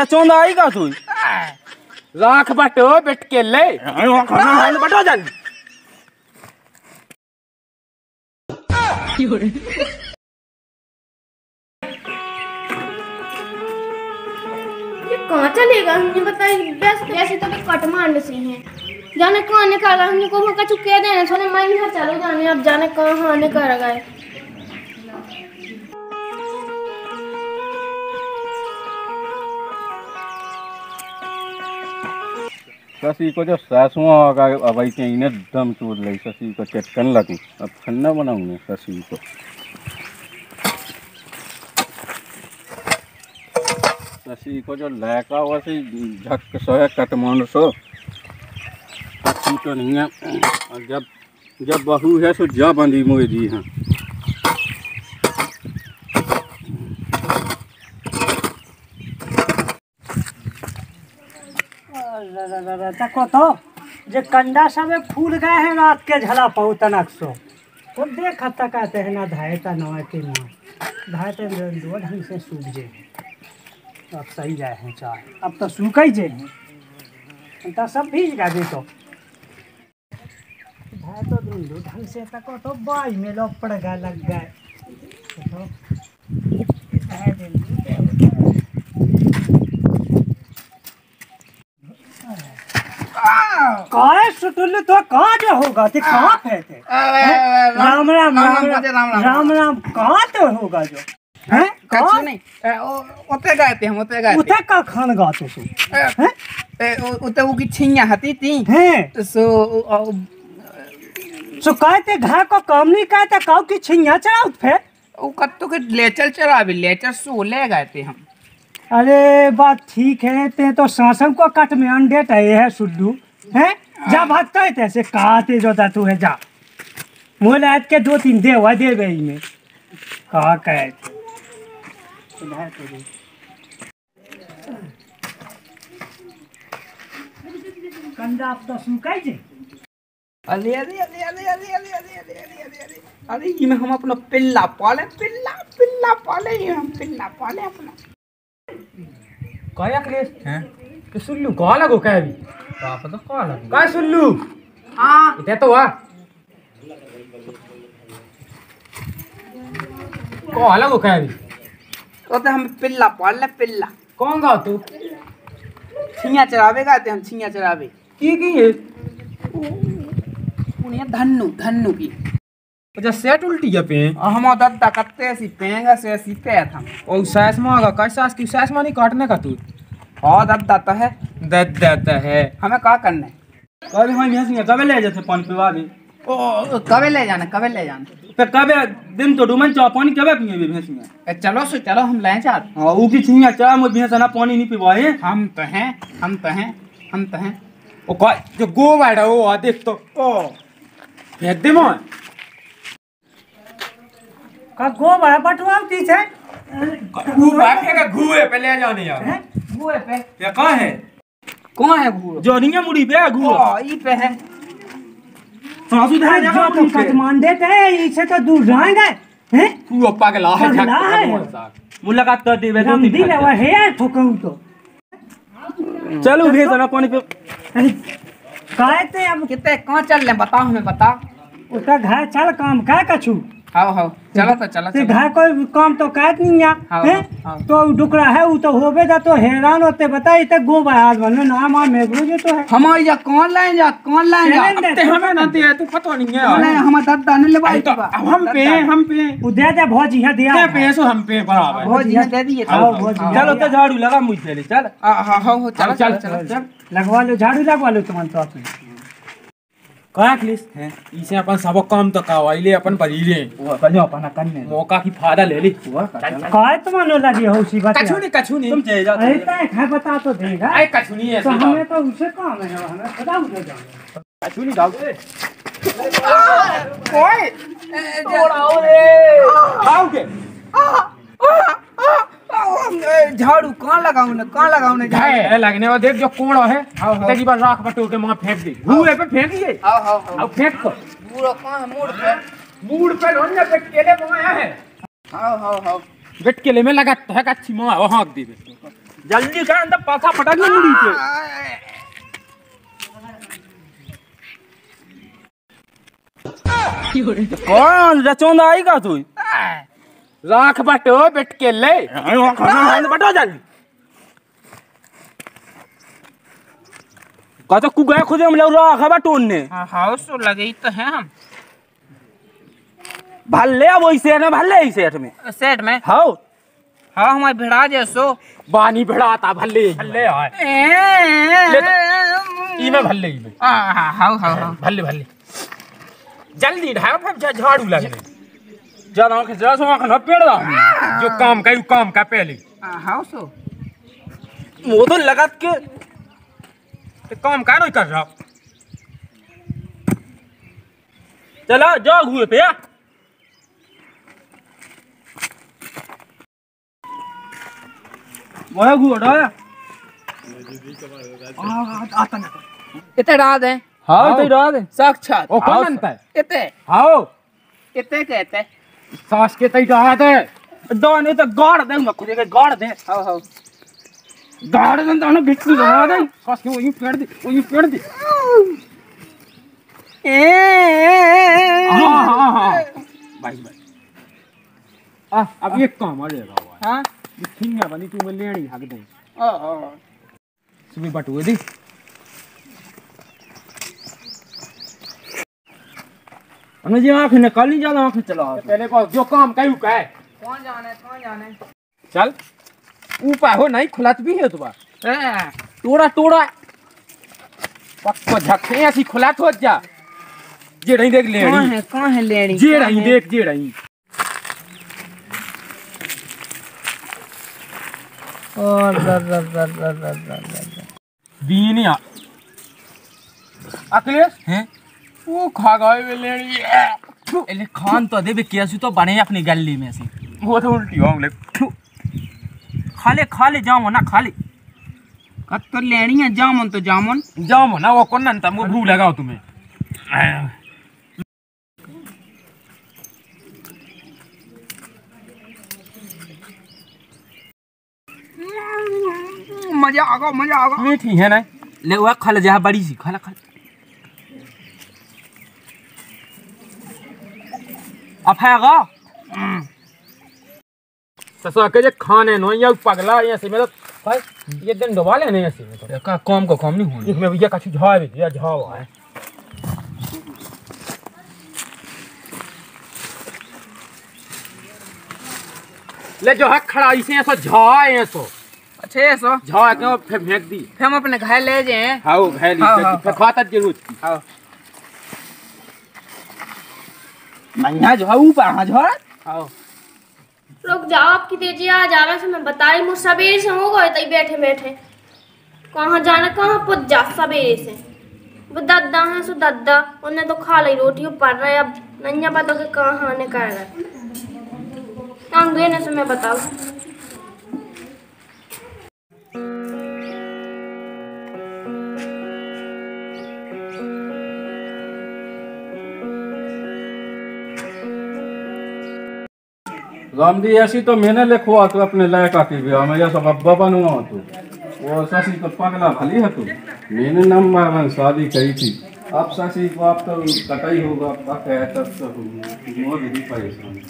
कौन रचोंदा आई का तू राख बटो बेट के ले खाने बटो जल ये कहाँ चलेगा हमने बताई बस जैसे तो कि कट मारने से हैं जाने कहाँ निकाला हमने को का चुके देने सोने मैं यहाँ चलो जाने अब जाने कहाँ निकल गए शशि को जो सासुआ का अब के इन्हें दम चूर ले शशि को चटकन लगी। अब खन्ना बनाऊँगे शशि को शशि को जो लैका हुआ सी, झक सो है कटमान सो तो नहीं है। जब जब बहू है, सो जा बंदी मोए जी हाँ। देखो तो जे कंडा सब फूल गए हैं रात के झला पाऊ तनक सो तो देख तक कहते हैं ना धाए ता नौ तीन नौ धाए तो दो ढंग से सूख जे अब सही जाए हैं चाय अब तो सूख ही जे हैं तो सब भीज गए भी तो धाए तो दो ढंग से तक तो बाई में लोग पड़ गए लग गए तो धाए दिन काय सुटुल तो कहाँ जो होगा? ते कहाँ पे थे राम राम राम राम राम राम कहाँ तो होगा जो? हैं? कछु कहाँ? नहीं। ओते गए थे हम ओते गए थे उते का खान गाते सो हैं? ए, ओ- ओते वो की छिया हती थी हैं। सो सो कहते घर को काम नहीं कहते काउ की छिया चढ़ाओ फिर? ओ कत्तो के लेचर चला भी लेचर सो ले गए थे हम। अरे बात ठीक है ते तो सासम को कट में अंडे टहे है सुल्लू। हैं जा भागता है तैसे कहते जो ता तू है जा मोल आज के दो तीन दे हुआ दे गई में कहा कहे तो कंदा तो जे अरे अरे अरे अरे अरे अरे अरे अरे अरे अरे अरे अरे इमे हम अपना पिल्ला पाले पिल्ला पिल्ला पाले ये हम पिल्ला पाले अपना काय अखिलेश ते सुल्लू कहा लगो काय भी बाप तो कहा लगो? काय सुल्लू? हाँ। इथे तो वा कहा लगो काय भी ओते हम पिल्ला पाले पिल्ला। कौन गा तू? छिया चरावे थे हम छिया चरावे। की की है? उन्हें धन्नु धन्नु की। अच्छा सेट उल्टी है पे। और हम दद्दा कत्ते ऐसी पेंगा से ऐसी पे था और सास मांगा काय सास की सास मानी काटने का तू? और दद्दा तो है। दद देता है। हमें क्या करना है? कभी हम यहाँ से कभी ले जाते पानी पिवा दे। ओ कबे ले जाना कबे ले जाना। फिर कभी दिन तो डूमन चाह पानी कभी पिए भी भैंस में? चलो सो चलो हम ले जा हाँ वो की छिया चाह मुझे भैंस ना पानी नहीं पिवाए हम तो हैं हम तो हैं हम तो हैं। ओ का जो गो बैठा वो आ देख तो। ओ भेद दे मोय का गो भाई बटुआ पीछे? गु बैठेगा गुए पे ले जाने यार। भूए पे। ये कहाँ है? कहाँ है भूए जोनिया मुड़ी पे ई पे है। तो पे। इसे तो दूर हैं? तू है। मुलाकात देवे तो दी ले वो है तो। चलो भेज तो- ना पानी पे। अब? कितने कहाँ चल ले बताओ हमें बता। उसका घर चल काम का कछु। हाँ हाँ चलो तो चलो ते चलो। कोई काम तो नहीं है हाँ, हैं? हाँ। तो डुकरा है वो तो होबे जा तो हैरान होते बताई ते गो बहार बनो नाम आ मेघरू जो तो है। हमारी जा कौन लाइन जा कौन लाइन जा? ते हमें ना ते तू पता नहीं है लाइन हमारे ने ले तो अब हम पे हम पे वो दे दे भौजी है दिया। है। पे सो हम पे बराबर। बहुत जी दे दिए। चलो। तो झाड़ू लगा मुझे चल। हाँ हाँ हाँ चलो चलो चलो चल लगवा लो झाड़ू लगवा लो तुम तो अपने अखिलेश इसे अपन सब काम तो कावाइले अपन बजीले वो कलियो अपना करने मौका की फ़ायदा ले ली। काय तुम नो लगी हो सी बात कछु नहीं कछु नहीं। तुम चले जाओ अरे तो है बता तो देगा। अरे कछु नहीं है तो हमें तो उसे काम है हमें पता उसे जाना कछु नहीं डाल ओए। खाओगे झाड़ू कहाँ लगाऊँ ना कहाँ लगाऊँ ना झाड़ू? है लगने वाला देख जो कोड़ा है तेरी बार राख बटो के वहाँ फेंक दे। हुए पे फेंक दिए? हाँ हाँ हाँ। अब फेंक को। पूरा कहाँ है मूड पे मूड पे लोन पे केले मंगाया है। हाँ हाँ हाँ। बेट केले में लगा है अच्छी मंगा वहाँ दी दे जल्दी कर अंदर पाछा पटक ना मुड़ी के? कौन रचोंदा का तू? राख बटो बेट के ले। खाना बटो जल्दी। का तो कु गए खुदे हम लोग रहा खबर टोन ने हाउस तो लगे ही तो है हम। भल्ले अब वैसे ना भल्ले इस सेठ में। सेट में? हाउ हाँ हमारे भिड़ा जैसो। बानी भिड़ाता भल्ले भल्ले आए ई में भल्ले ई में हाँ हाँ हाँ हाँ। भल्ले भल्ले। जल्दी ढाओ फिर झाड़ू लगने। जरा के जरा सो आँख पेड़ दा जो काम का यू काम का पहले हो वो तो लगत के ते काम का नहीं कर रहा चलो जाओ हुए पे आ। वो घोड़ा इतने रात है हाँ तो रात है साक्षात ओ कौन है इतने आओ इतने कहते सास के तई रात है दो तो गाड़ दे मैं खुद के गाड़ दे। हाँ हाँ। गाड़ दे तो बिट्टू लगा दे सास के वही पेड़ दे वही पेड़ दे। हाँ हाँ हाँ भाई भाई। आ अब एक काम आ जाएगा हाँ फिंगा बनी तू मैं लेनी हक दे। हाँ। सुबह बटुए दी। हमने जी आँख निकाली ज़्यादा आँख चला पहले को जो काम कहीं का है कौन जाने कौन जाने? चल ऊपर हो नहीं खुलत भी है तो बा हाँ, टोड़ा। टोड़ा पक्को झक्के ऐसी खुलत हो जा। जे नहीं देख कौन लेनी है कौन है लेनी जे नहीं देख जे नहीं और दर दर दर दर दर दर दर बीनिया। अखिलेश? हैं? वो खा गए वे एले खान तो दे केसु तो बने अपनी गली में से वो तो उल्टी होंगे खाले खाले जामो ना खाले कत तो लेनी है जामुन तो जामुन। ना वो कौन नंता मुझे भूख लगाओ तुम्हें। मज़ा आगा मज़ा आगा मीठी है ना? ले वो खल जा बड़ी सी खल खल। अफेगा ससुर के जे खाने नो या पगला ऐसे में तो भाई ये दिन डुबा लेने ऐसे में तो। का कम को कम नहीं होनी। इसमें भैया कछु झाव या झाव है। ले जो है खड़ा इसे ऐसा झा ऐसो। अच्छा ये सो झा के फिर फेंक दी। हम अपने घर ले जाए। हाँ, हाँ, फिर खाता ज़रूर हाँ। मैया जो है ऊपर हाँ जो हाउ रुक जाओ आपकी तेज़ी आ जावे से मैं बता रही हूँ सवेरे से हो गए तई बैठे बैठे। कहाँ जाना कहाँ पुज जा सवेरे से? वो दद्दा है सो दद्दा उन्हें तो खा ली रोटी वो पड़ रहा है अब नैया पता कि कहाँ आने कर रहा है अंग देने से मैं बताऊँ। रामदी ऐसी तो मैंने लिखवा तू अपने लायक आती भी मैं ये सब अब्बा बनूँगा तू। वो शशि तो पगला भली है तू। मैंने नंबर वन शादी करी थी। अब शशि को आप तो कटाई होगा पक है तब तो मोर भी परेशान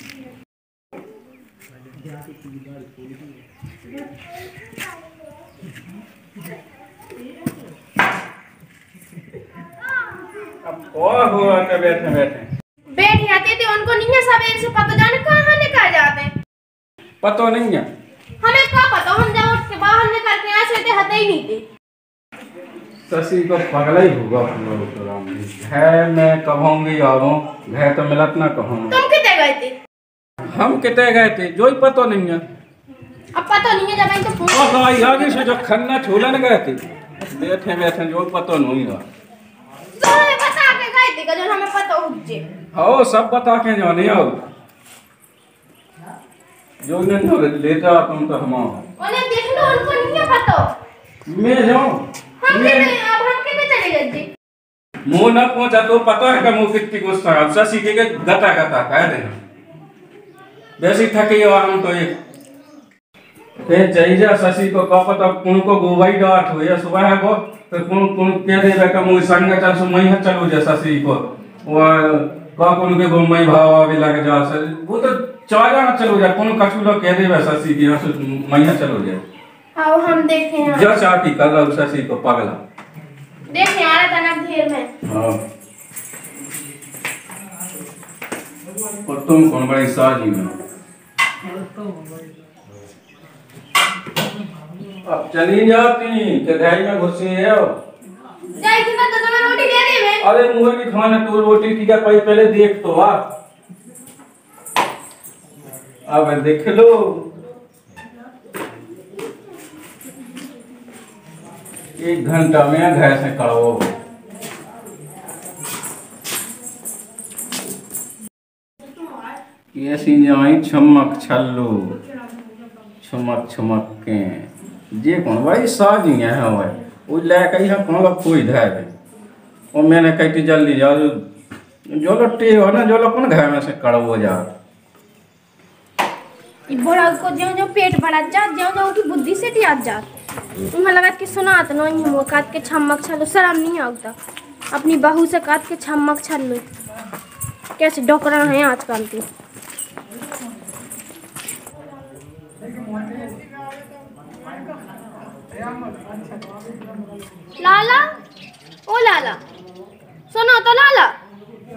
अब और हुआ बैठे बैठे। बैठ जाते थे उनको नहीं है सवेरे से पता जाने कहाँ निकल जाते? पतो नहीं है। हमें क्या पता हम जब उठ के बाहर निकल के से थे हते ही नहीं थे। शशि को पगला ही होगा हम लोग तो राम है मैं कहूँगी यारों है तो मिलत ना कहूँ। तुम कितने गए थे? हम कितने गए थे? जो ही पतो नहीं है। अब पता नहीं है जब मैं तो फ़ोन और भाई आगे से जो खन्ना छोलन गए थे। बैठे बैठे जो पतो नहीं है। तो बता के गए थे कि जो हमें पता हो जे हो सब बता के जाने आओ। जो नहीं हो लेता तुम तो हम। उन्हें देख लो उनको नहीं है पता। मैं जाऊँ? हम मैं अब हम कितने चले गए थे मुँह न पहुँचा तो पता है कि मुँह कितनी गुस्सा है। शशि के के गता गता कह देना वैसे ही थके हो हम तो एक फिर चाहिए शशि को कह पता कौन को गोवाई डाट हो या सुबह है वो तो कौन कौन कह दे का मुझे संग चल सो मैं चलो जा शशि को। वो कौन के मैं भाव आवे लग जा सर वो तो चारा चलो जा कौन कछु लोग कह दे शशि की यहाँ से मैं चलो जा आओ हम देखें यहाँ जा चाटी कर रहा शशि को पगला। देखें आ रहा था ना घेर में। हाँ। और तुम कौन बड़ी साजी में अब चली जाती के धाई में घुसी है जाई थी ना तो तुम्हें रोटी दे दे मैं। अरे मुझे भी खाना तू रोटी की क्या पहले देख तो आ। अब देख लो। एक घंटा में घर से कड़ो कैसी जाई छमक छल्लू। छमक छमक के। जे कौन? भाई साजी है, भाई। वो ले यहाँ कौन और मैंने जल्दी जाओ जो। हो ना, जो कौन घर में से जा। को जो जो पेट जा जो जो की बुद्धि से टिया जा। उन्हें लगा कि सुनात नहीं हम काट के छमक छलो शर्म नहीं अपनी बहू से काट के छमक छलो। कैसे डोकरा है आजकल के लाला? ओ लाला। सुनो तो लाला।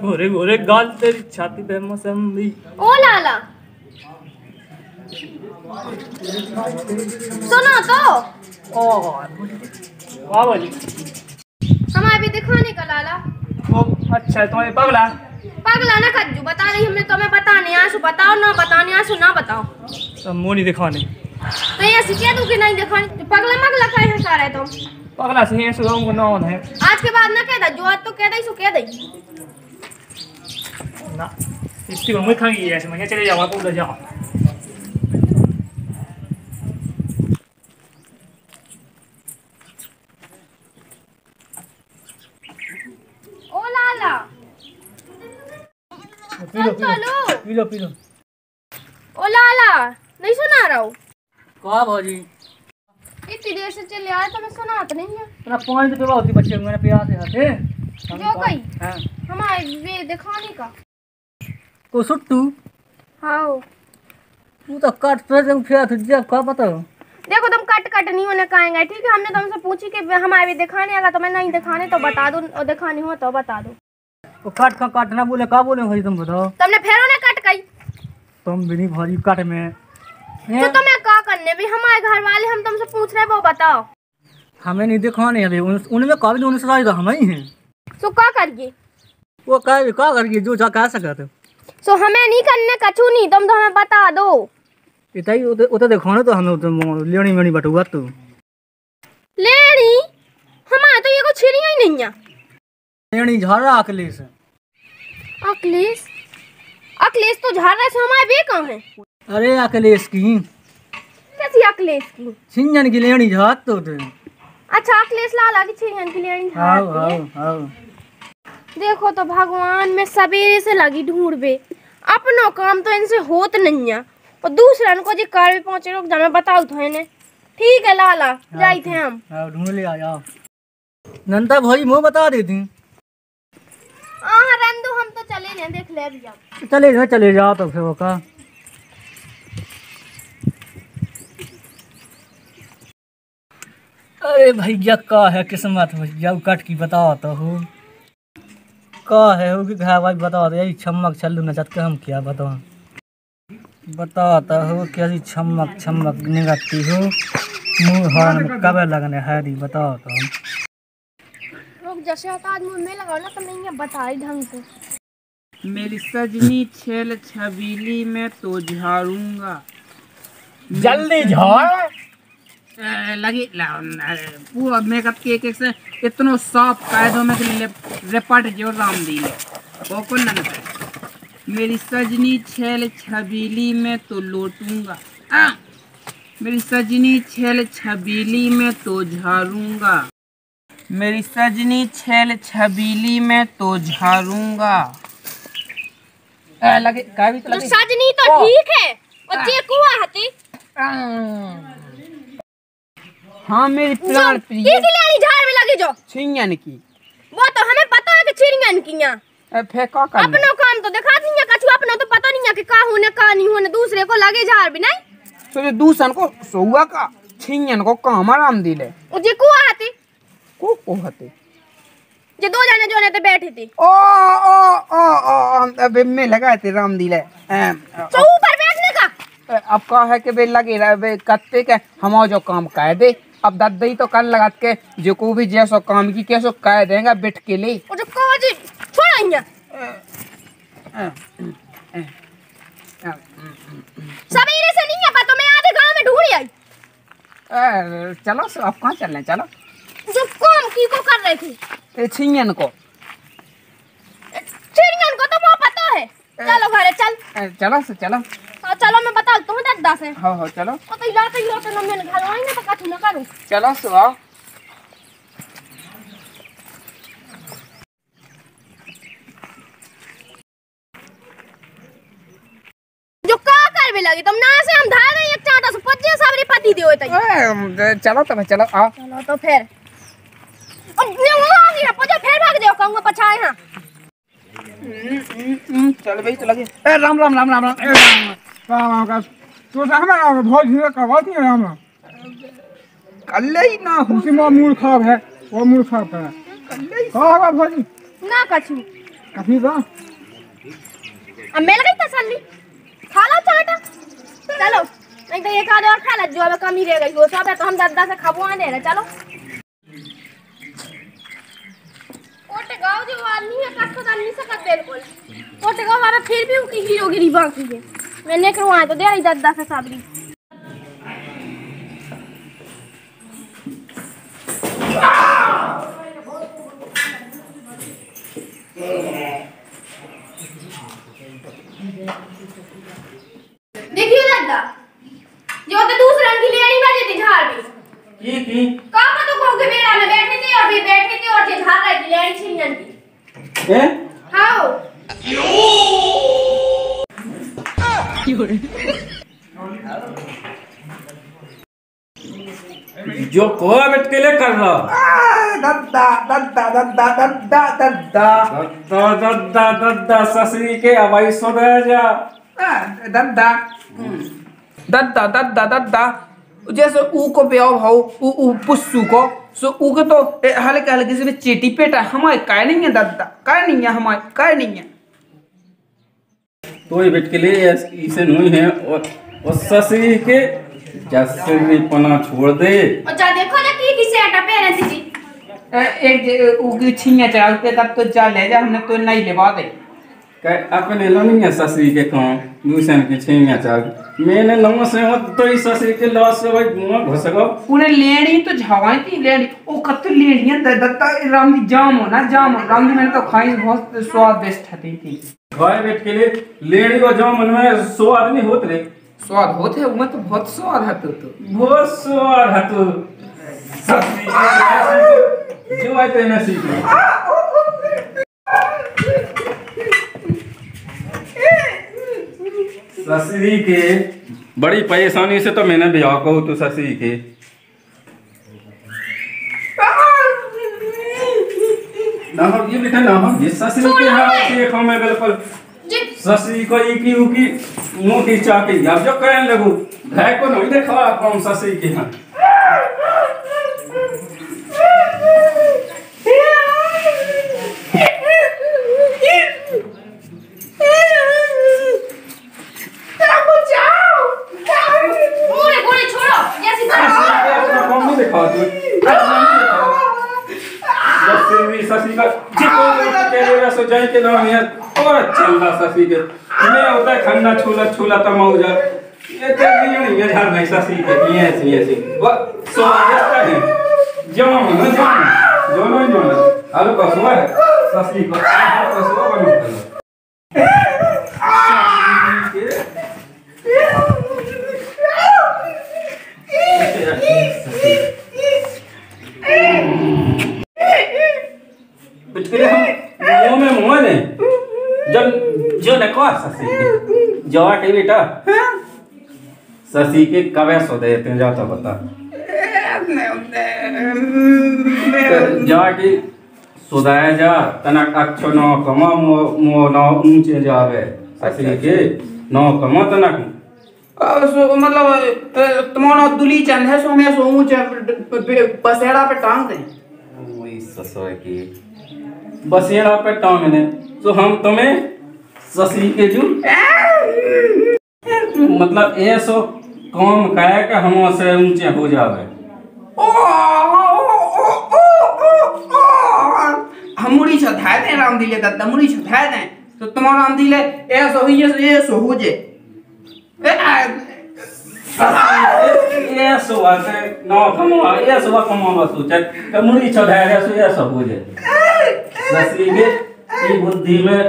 गोरे गोरे गाल तेरी छाती पे मौसमी ओ लाला। सुनो तो। वाह वाली हमारे भी दिखाने का लाला। ओ अच्छा है तुम्हारे पगला? पगला ना कज्जू बता रही हमने तुम्हें बताने आँसू बताओ ना बताने आँसू ना बताओ। सब मुँह नहीं दिखाने। तो ये सिखा दूँ कि नहीं दिखाने पगला मगला का है सारे तुम पगला से ऐसे लोगों को नॉन है। आज के बाद ना कह दे जो आज तो कह दे सो कह दे। ना इसकी मैं खाएँगी ऐसे मैं चले जाओ तो उधर जाओ। ओ लाला। पी लो पी लो पी लो पी लो। ओ लाला नहीं सुना रहा हूँ। कहा भाजी? इतनी देर से चले आए तो मैं सुना तो नहीं है। तेरा पाँच रुपये होती बच्चे को मैंने प्यार से हाथे जो गई हाँ। हमारे वे दिखाने का। को सुट्टू? हाँ। तू तो कट पे फिर तुझे क्या पता? देखो तुम कट कट नहीं होने कहेंगे ठीक है? हमने तुमसे पूछी कि हमारे भी दिखाने आगा तो मैं नहीं दिखाने तो बता दो और दिखानी हो तो बता दो। वो काट का काटना बोले का बोले भाई तुम बताओ? तुमने फिर उन्हें कट गई तुम भी नहीं भाजी काट में। तो तुम्हें करने भी हमारे घर वाले हम तुमसे पूछ रहे वो बताओ। हमें नहीं दिखाने अभी उनमें कभी उनसे राज तो हम ही हैं। सो क्या करिए? वो कह का करिए जो जा कह सकते सो हमें नहीं करने कछू नहीं तुम तो हमें बता दो। इतना ही उते दिखाने तो हमें उते लेनी मेनी बटुआ तो। लेनी हमारे तो ये को छिड़िया ही नहीं है। लेनी झाड़ा अकले से अखिलेश? अखिलेश तो झाड़ रहे से हमारे भी कहाँ है? अरे अकलेश की कैसी अखिलेश की? सिंजन की लेनी झाड़ तो थे अच्छा अखिलेश लाला की छिड़ियन की लेनी झाड़ दी आओ देखो तो भगवान में सवेरे से लगी ढूंढबे। अपनो काम तो इनसे होत नहीं है और दूसरा को जी कार भी पहुँचे लोग जमे बताओ तो इन्हें। ठीक है लाला जाई थे हम। ढूंढ ले आ जाओ। नंदा भाई मुँह बता देती। हाँ रंदू हम तो चले लें देख ले भी चले जाओ चले जाओ तो फिर वो का अरे भैया का है किस्मत भैया? कट की बताओ तो हो। का है हो कि घा भाई बताओ तो यही छमक छल्लू नचत के हम क्या बताओ बताओ तो हो कैसी छमक छमक निगती हो। मुँह हॉर्न में कब लगने हैरी बताओ तो हम लोग जैसे आता आदमी में लगाओ ना तो नहीं है बताई ढंग से। मेरी सजनी छेल छबीली में तो झाड़ूँगा। जल्दी झाड़। लगी। पूरा मेकअप के एक एक से इतनो सॉफ्ट कायदों में रेपट जो राम दी कौन नन मेरी सजनी छेल छबीली में तो लोटूँगा। मेरी सजनी छेल छबीली में तो झाड़ूँगा। मेरी सजनी छेल छबीली में तो झाड़ूँगा। अ, लगे तो तो लगे। सजनी तो ठीक है। और जे कुआ हती हाँ मेरी प्राण प्रिय। की लेनी झाड़ में लगी जो छिंगन की। वो तो हमें पता है कि चिड़ियन की यहाँ ए, फिर का अपनो काम तो दिखा दी है कछु अपनो तो पता नहीं है कि का होने का नहीं होने दूसरे को लगे झाड़ भी नहीं। तो जो दूसरन को सौआ का छिंगन को काम आराम दिले वो जी कुआ आती को को हते? जे दो जने जो ने बैठे थे। ओ ओ ओ ओ अबे में लगाए थे राम दिले तो ऊपर बैठने का? अब का है कि बे लगे रहे बे कत्ते के हम जो काम कह दे अब दद्दई तो कल लगा के जो को भी जैसो काम की कैसो कह देंगे बैठ के ले। वो जो कहो जी छोड़ा सवेरे से नहीं है पता मैं आधे गाँव में ढूंढ आई। चलो सो अब कहाँ चल रहे हैं? चलो। जो काम की को कर रहे थे। छिंगन को। चिड़ियन को तो वो पता है। चलो घरे चल। चलो से चलो। बता दूँ दादा से हो हो चलो वो तो इलाते इलाते ना मैंने घर आएँगे तो कछु ना करूँ चलो सो आओ जो का कर भी लगी तुम ना से हम धार एक चाटा से पच्चीस सबरी पति दियो तई ए, चलो तो भाई चलो आओ चलो तो फिर अब ने वो आ गया पजा फिर भाग दियो कहूँगा पछाए हाँ चल भाई तो लगे ए, राम राम राम राम राम राम राम का तो हमें ना बहुत ही करवाती है हम कल ही ना हो। उसी में मूड खराब है वो मूड खराब है। कहा होगा भाजी ना कछु। कभी का अब मिल गई तसल्ली खा लो चाटा। चलो नहीं तो एक आध और खा लो जो अब कमी रह गई वो सब है तो हम दादा से खबुआ दे रहे चलो। कोटे गाँव जो आदमी है कष्ट तो नहीं सकत बिल्कुल कोटे गाँव वाला फिर भी उनकी हीरोगिरी बाकी है। मैंने करवाया तो दे रही दादा से साबरी। देखियो दादा जो तो दूसरा की लेनी बजे थी झाड़ भी। की की कहाँ तो के बेड़ा में बैठे थे और फिर बैठे थे और जे झाड़ रही थी लेनी छिनन की। ए हाओ जो के ले कर रहा। दद्दा दद्दा दद्दा दद्दा दद्दा दद्दा दद्दा दद्दा ससरी के हवाई सोदा जा। दद्दा दद्दा दद्दा। दद्दा जैसे ऊ को ब्याह हो ऊ ऊ को, सो ऊ के तो हल्के हल्के से चेटी पेटा हमारे काय नहीं है दद्दा? काय नहीं है हमारे? काय नहीं है? तो ये बेट के लिए इसे नहीं है। और और ससे के जैसे भी पना छोड़ दे। अच्छा देखो ना की किसे आटा पे रहती थी एक उगी छिया चाल पे तब तो जा ले जा हमने तो नहीं लेवा दे। अपने लो नहीं ससरी के काम दूसरे की छेंगा चाल मैंने लंगो से हो तो इस ससरी के लॉस से भाई मुँह घुस गो उन्हें लेनी तो झवाई थी लेनी ओ कत लेनी है द- दत्ता राम दी जाम हो ना जाम हो राम दी मैंने तो खाई बहुत स्वादिष्ट थी थी घर बैठ के लिए लेडी को जो मन में सो आदमी होत रे स्वाद होते हैं उनमें तो बहुत स्वाद है तो तो बहुत स्वाद है तू ससरी के जो आए तेना सीख ससरी के। बड़ी परेशानी से तो मैंने ब्याह को तो ससरी के। ना हम ये बेटा ना हम ये ससरी के हाथ देखो मैं बिल्कुल। जी। को इकी उकी मुँह की चाकी अब जो कहने लगू भाई को नहीं देखा कौन ससरी के हाथ। नाम है और चलदा ससी के। मैं होता खंडा छूला छूला तो मौजा ये तो नहीं ये झार नहीं ससी के ये ऐसी ऐसी वो, सो आजता है। जम न जम जोनो जोनो हर कसवा है, ससी को। हर कसवा बनो ಅವ ಸಸಿಗೆ ಜವ ಕೈಲಿಟ ಸಸಿಗೆ ಕವೆ ಸೋದೆ ತಿನ್ ಜಾತ ಬತ್ತ ಜಾಟಿ सुदाया जा तना अक्षो नो कमा मो मो नो ऊँचे जावे। ससी अच्छा, के अच्छा। नो कमा तना अब सो मतलब तुम्हारा दुली चंद है सो मैं सो ऊँचे बसेड़ा पे टांग दे। वही ससो की। बसेड़ा पे टांग दे। तो हम तुम्हें ससी के जू मतलब ऐसो काम कहे के हम से ऊँचे हो जावे। हम मुड़ी छथाए दे राम दिले दत्ता मुड़ी छथाए दे। तो तुम्हारा राम दिले ऐसा हो ये ये सो हो जे। ऐसो आते न कमा ऐसो कमा बस के मुड़ी चढ़ाए ऐसो ऐसो हो जाए ससी के ई बुद्धि में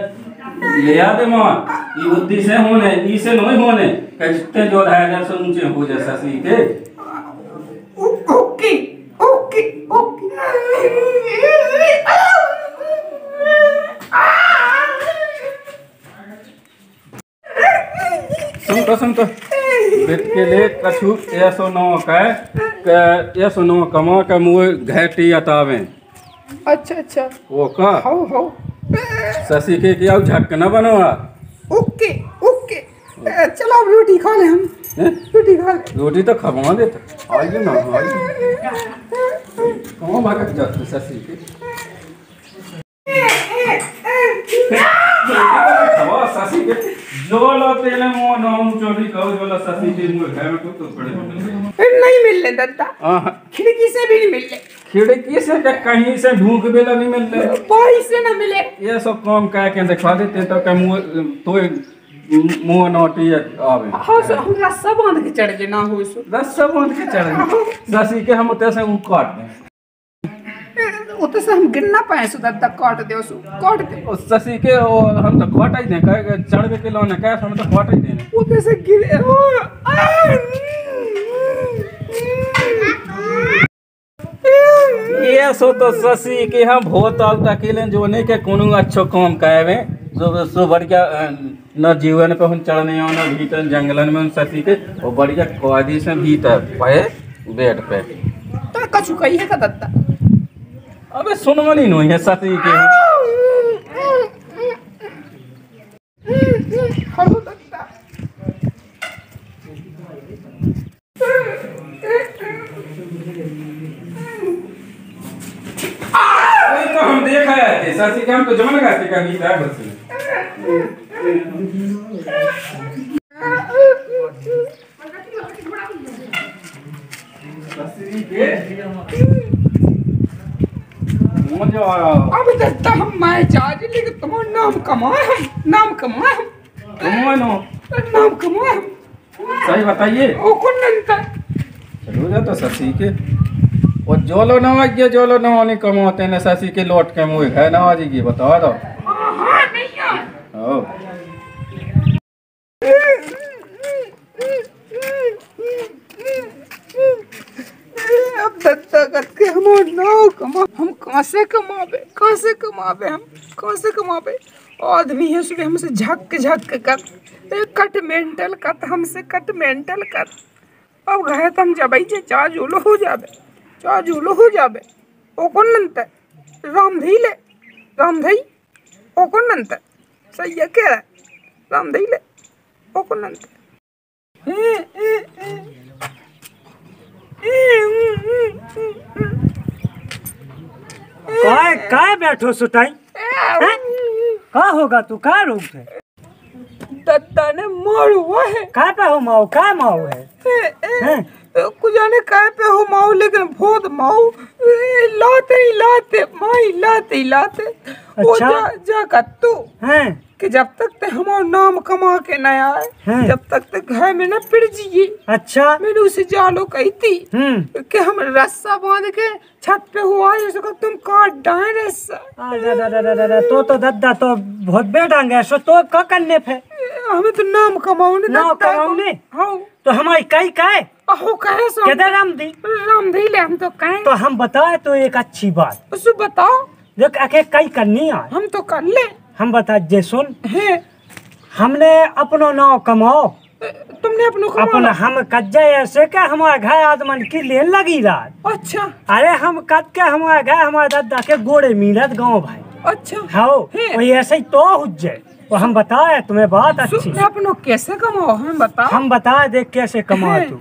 ले आते माँ। ई बुद्धि से होने ई से नहीं होने कहते जो है ऐसे ऊँचे हो जाए ससी के। ओके ओके ओके सुन तो सुन तो। बेट के लिए कछु ऐसो न के ऐसो न कमा के मुँह घाटी अतावे अच्छा अच्छा। वो का हो हो। ससी के क्या झक न बनवा ओके ओके। चलो अब रोटी खा ले हम। रोटी खा ले। रोटी तो खबा देता आइए ना आइए कहाँ भागत जाते शशि के? खबा ससी के। जो तेले मो नाम चोरी कहो जो ससी के मुँह घर में तो पड़े नहीं मिल ले दत्ता खिड़की से भी नहीं मिल खिड़की से के कहीं से ढूंढ बेला नहीं मिल रहे से ना मिले। ये सब काम कह के दिखा देते तो के मुँह तो मुँह नोटी आवे। हाँ सो हम रस्सा बाँध के चढ़ जे ना हो सो सब बाँध के चढ़े ससी के हम उतने से वो काट दें। उते से हम गिरना पाए सो दत्ता काट दे सो काट दे ओ ससी के ओ हम तो काट ही दें कहे चढ़ के लोने कहे हम तो काट ही दें उते से गिर ओ, ये सो तो ससी के हम बहुत आल अकेले जो नहीं के कोनो अच्छो काम कहवे जो सो बढ़िया न जीवन पे हम चढ़ने हो न भीतर जंगलन में ससी के वो बढ़िया कवादी से भीतर पे बेड पे तो कछु कही है का दत्ता अबे सुनवनी नहीं है ससी के। तो थे ससी के हम तो जमन गाते का गीत है बस। मुझे अब दत्ता हम मैं चार्ज लेके तुम्हारा नाम कमाए हम नाम कमाए हम। तुम नो। नाम कमाए हम। सही बताइए। ओ कौन नंता चलो जा तो ससी के। और जोलो नवा जो जोलो नवा नहीं कमाते ना ससी के लौट के मुँह है ना आ जाइए बता दो हाँ नहीं यार ओ अब दत्ता करके हम नाव कमा हम कहाँ से कमाबे कहाँ से कमाबे हम कहाँ से कमाबे आदमी है, सुबह हमसे झक झक कर। कट मेंटल कट हमसे कट मेंटल कर। अब गए तो हम जब चा झूलो हो जाबे चा झूलो हो जाबे ओ कौन नंत रामधी ले रामधी ओ कौन नंत। सही है कह रहा रामधी ले ओ कौन नंत काय काय बैठो सुटाई हैं? का होगा तू? का रोग है दत्ता ने मोड़ हुआ है। का पे हो माओ का माओ है? ए, ए, हैं? कुछ जाने काय पे हो माओ लेकिन बहुत माओ ए, लाते ही लाते माई लाते ही लाते। अच्छा। जा जा का तू। हैं? कि जब तक ते हमारा नाम कमा के न आए जब तक ते घर में न पिड़ जिए अच्छा। मैंने उसे जालो कही थी हम्म। कि हम रस्सा बाँध के छत पे हुआ जैसे को तुम काट डाए रस्सा? तो तो दद्दा तो बहुत बेडांग है सो तो का करने पे हमें तो नाम कमाऊने नाम। कमाऊने? हाँ। तो हमारी कई काय अहो कहे सो। केदार राम दी? राम दी ले हम तो कहें। तो हम बताए तो एक अच्छी बात। उसे बताओ। देख आके कई करनी है? हम तो कर ले। हम बता जे सुन हमने अपनो नाव कमाओ। तुमने अपनों अपन हम कज्जे ऐसे के हमारे घर आदमन की लेन लगी रात। अच्छा। अरे हम कद के हमारे घर हमारे दादा के गोड़े मिलत गाँव भाई। अच्छा। हाँ वही ऐसे ही तो हुज्जे। वो हम बताए तुम्हें बात अच्छी। अपनों कैसे कमाओ? हमें बताओ। हम बताए देख कैसे कमाओ तू।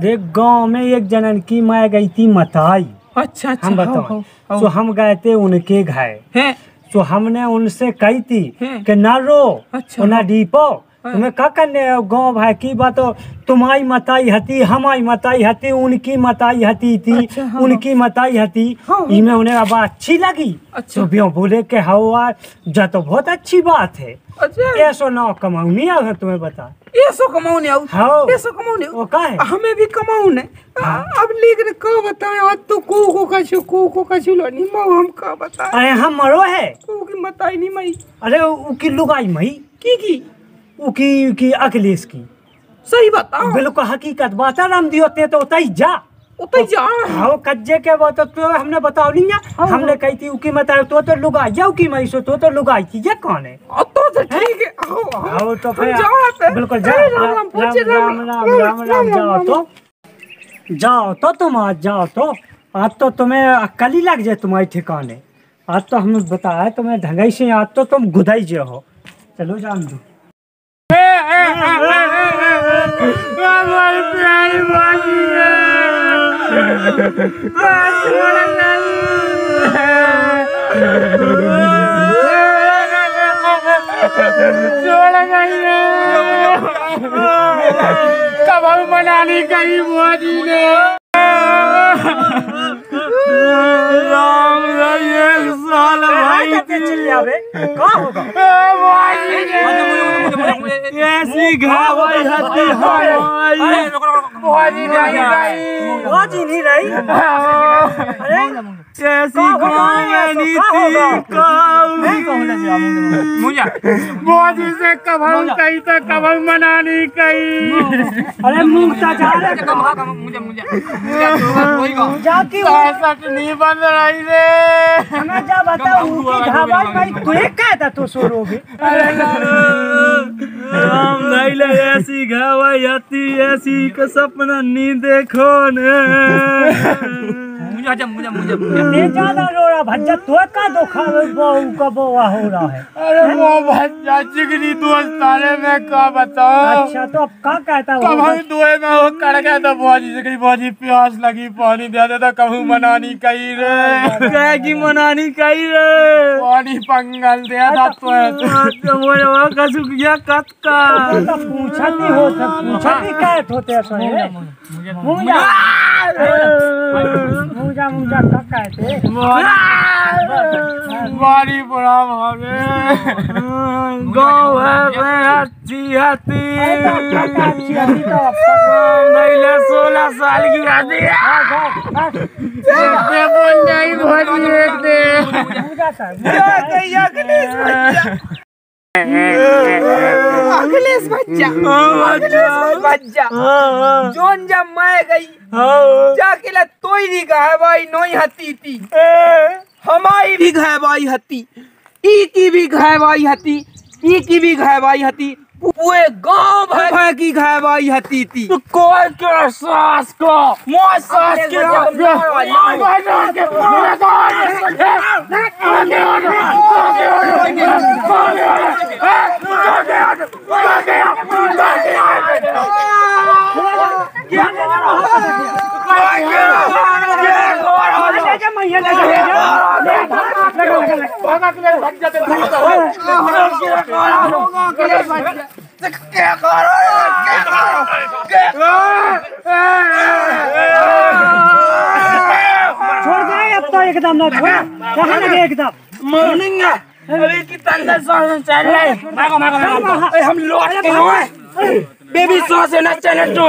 देख गाँव में एक जनन की मैं गई थी मताई। अच्छा अच्छा हम बताओ। तो हम गए थे उनके घर। तो हमने उनसे कही थी कि ना रो अच्छा। ना डीपो तुम्हें का करने गाँव भाई की बात हो? तुम्हारी मताई हती हमारी मताई हती उनकी मताई हती थी अच्छा, हाँ, उनकी मताई हती। हाँ, हाँ। इमे उन्हें अब अच्छी लगी। अच्छा। तो ब्यों बोले के हवा जा तो बहुत अच्छी बात है। अच्छा। ऐसो ना कमाऊ नहीं आ तुम्हें बता। ये सो कमाऊ ने आऊ? हाँ। ये सो कमाऊ ने वो का है हमें भी कमाऊ ने अब लेकिन का बताएँ आज तो को को का छु को को का छु नहीं माऊ हम का बताएँ? अरे हम मरो है। को की बताई नहीं मई। अरे उकी लुगाई मई। की की? उकी उकी अखिलेश की। सही बताओ बिल्कुल हकीकत बात है राम दियो ते तो उतई जा। उतई जा। हाँ कज्जे के बात तो हमने बताओ नहीं है। हमने कही थी उकी मत तो तो लुगाई जाओ की मई सो तो तो लुगाई थी ये कौन है? अब तो तो ठीक है आओ आओ। हाँ तो फिर जाओ बिल्कुल जाओ। राम राम राम राम जाओ तो। जाओ तो तुम आज जाओ तो। आज तो तुम्हें अक्कल ही लग जाए तुम्हारे ठिकाने। आज तो हमें बताया तुम्हें ढंगाई से आज तो तुम गुदाई जे हो। चलो जान दो। कब हम मनाली गई बुआजी ने राम एक साल भाई चिल्ले आवे का होगा ऐसी घावाई हती हवाई बुआजी नहीं गई बाजी नहीं रही अरे ऐसी घावानी थी मुझे बुआजी से कब हम कही तो कब हम मनाली कही अरे मुँह ता हो नहीं बन रही रे बताओ तू तू ऐसी घावाई आती ऐसी का सपना नहीं देखो ने ते ज़्यादा रो रहा भज्जा तो का धोखा बहू का बोआ हो रहा है। अरे वो भैया जिगरी दोस्त तारे में का बताओ अच्छा तो अब का कहता हो हम दुए में वो कड़ गए तो से कही बुआजी प्यास लगी पानी दे दे तो कहूँ मनानी कही रे। कह की मनानी कही रे। पानी पंगल दे दा तो मोरे वो कसुक गया कत का तो पूछा नहीं हो सब पूछा नहीं कहत होते सो है? मुंजा मुंजा मुंजा का कहते बारी बुरा भागे गाँव है मैं अच्छी हती अरे तो क्या का अच्छी अभी तो अब तक महिला सोलह साल की आती है हाँ, हाँ, बोल जाई भरी एक दे अखिलेश बच्चा। अखिलेश बच्चा। जोन जब मैं गई। जाके नहीं कहा है भाई नोई हती थी हमारी भी घावाई हती ई की भी घावाई हती ई की भी घावाई हती पूरे गाँव भर की घावाई हती थी कोई के सास को मोर सास के छोड़ दे अब तो एकदम ना छोड़ कहाँ लगे एकदम मॉर्निंग अरे की तंदर सॉस चल रहा है मागो मागो मागो हम लौट के हुए बेबी सॉस है ना चैनल तो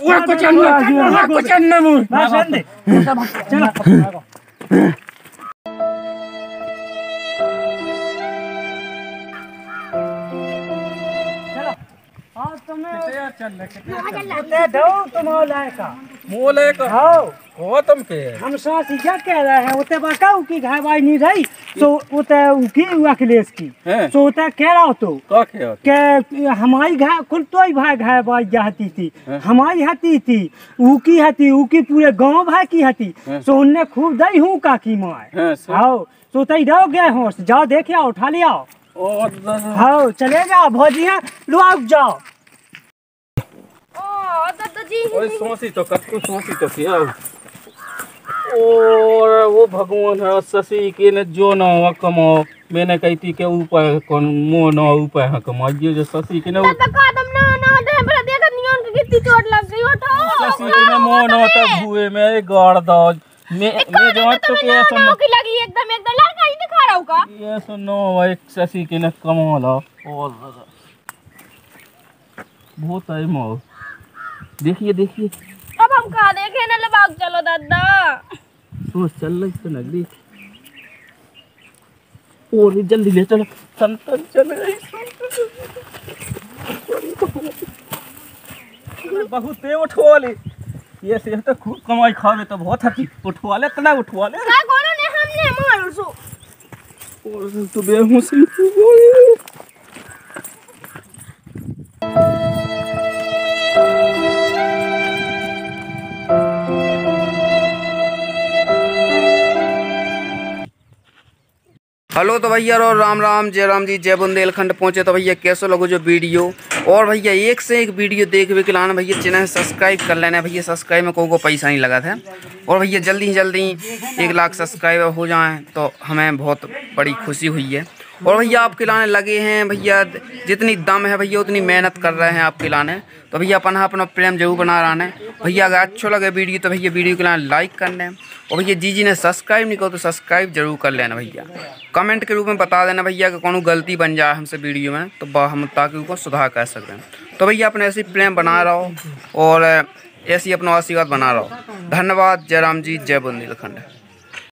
वो कुछ अन्य वो कुछ अन्य मुँह चलो चलो ते दो। तुम्हारा लायका मोले का। हाँ हो तुम के। हम सास क्या कह रहे हैं? उते बताओ कि घर भाई नहीं रही। तो उते उकी अखिलेश की। तो उते कह रहा हो तो। का के के हमारी घर कुल तो ही भाई घर भाई जाती थी। हमारी हती थी। ऊकी हती ऊकी पूरे गाँव भाई की हती। सो उनने खूब दई हूँ काकी माए। हैं तो तई रहो गए हो जाओ देखे आओ उठा लिया। हाँ चले जाओ भौजिया लो आओ जाओ। ओए सोसी तो सोसी तो किया। और वो भगवान है शशि के ने जो ना हुआ कमाओ मैंने कही थी के ऊपर कौन मुँह ना ऊपर है कमाओ ये जो शशि के ने कदम ना ना दे पर देखा नहीं उनकी कितनी चोट लग गई उठो। शशि के ने मुँह ना में गाड़ दो मैं मैं जो तो के सुनो की लगी एकदम एकदम। लड़का ही दिखा रहा हूँ का? ये सुनो एक शशि के ने कमा लो और बहुत है। मो देखिए देखिए। अब हम कहा देखे? ना लबाग चलो दादा। सोच चल रही तो नगरी। और जल्दी ले चलो। संतन चल रही बहुत ते उठवा ले ये से तो खूब कमाई खावे तो बहुत हती उठवा ले तना उठवा ले। का कोनो ने हमने मारो सो और तो बेहोशी हेलो तो भैया और राम राम, जय राम जी, जय बुंदेलखंड पहुँचे तो भैया कैसे लगो जो वीडियो? और भैया एक से एक वीडियो देख के लाना भैया चैनल सब्सक्राइब कर लेना भैया, सब्सक्राइब में को पैसा नहीं लगा था और भैया जल्दी ही जल्दी एक लाख सब्सक्राइबर हो जाएँ तो हमें बहुत बड़ी खुशी हुई है। और भैया आप खिलाने लगे हैं, भैया, जितनी दम है भैया, उतनी मेहनत कर रहे हैं आप खिलाने। तो भैया अपना अपना प्रेम ज़रूर बना रहा है भैया, अगर अच्छा लगे वीडियो तो भैया वीडियो के लाने लाइक कर लें और भैया जी जी ने सब्सक्राइब नहीं करो तो सब्सक्राइब ज़रूर कर लेना भैया। कमेंट के रूप में बता देना भैया कि कोनो गलती बन जाए हमसे वीडियो में तो हम ताकि उनको सुधार कर सकें। तो भैया, अपने ऐसी प्रेम बना रहो, और ऐसी अपना आशीर्वाद बना रहो। धन्यवाद, जय राम जी, जय बुंदेलखंड।